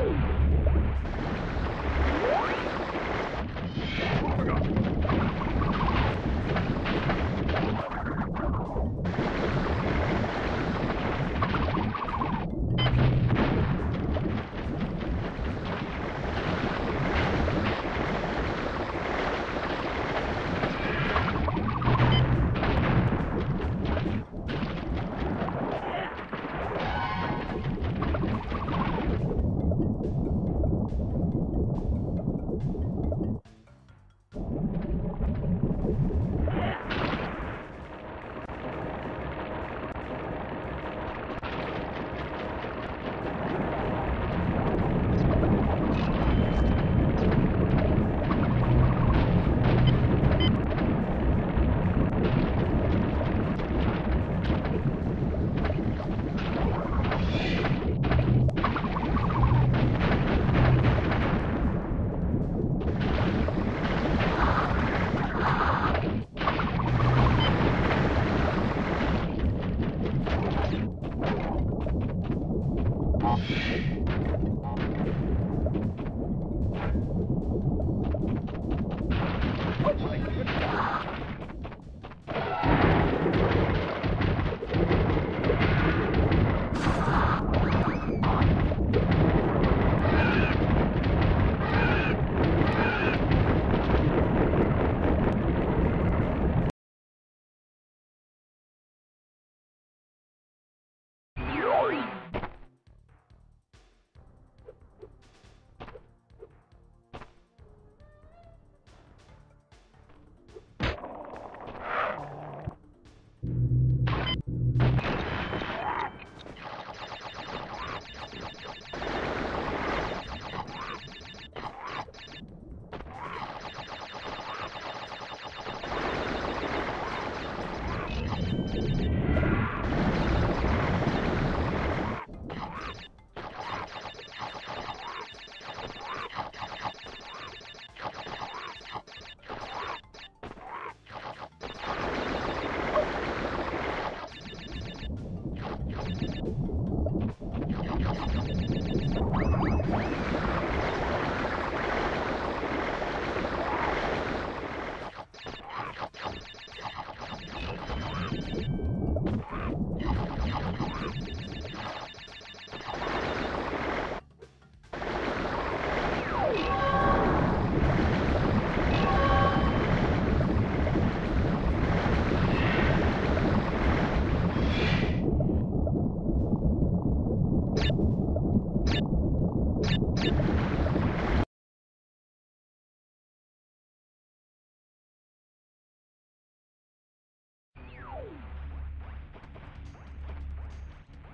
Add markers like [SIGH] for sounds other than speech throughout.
Woo!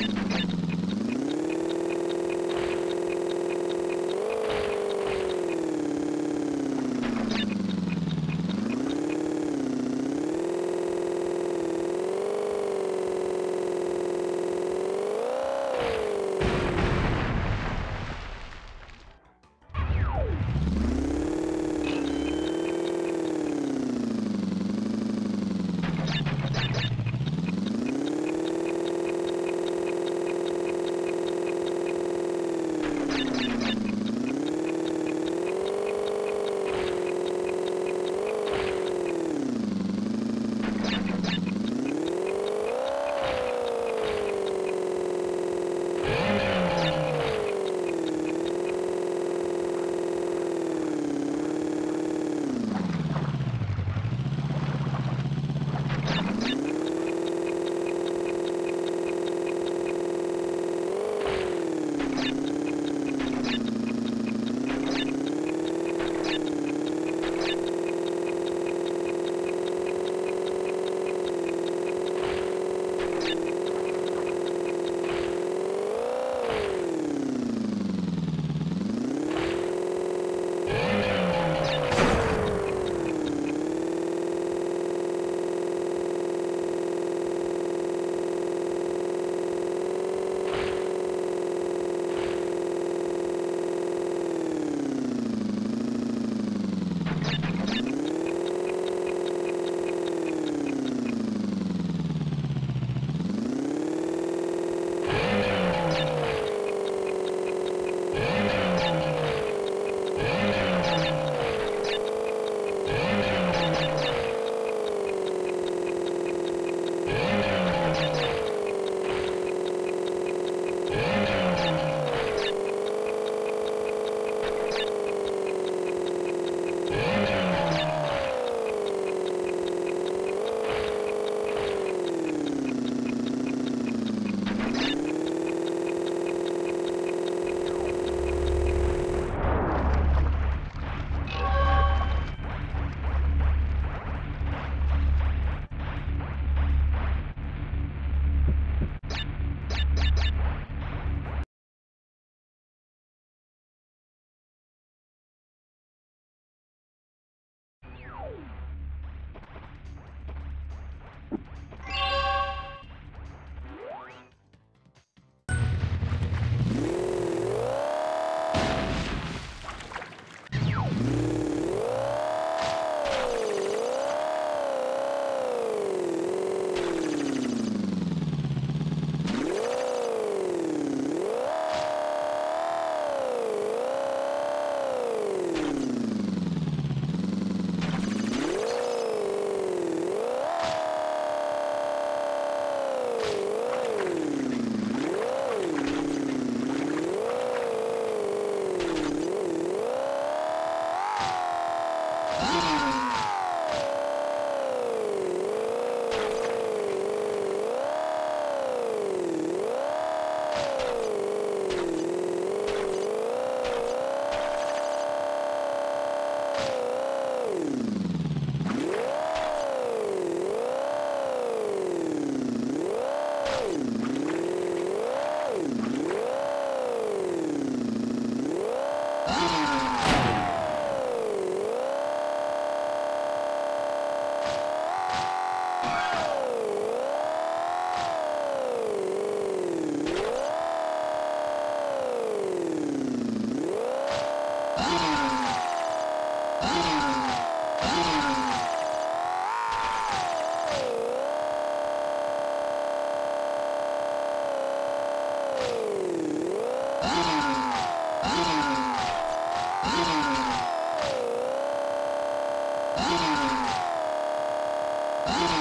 you Oh. [LAUGHS]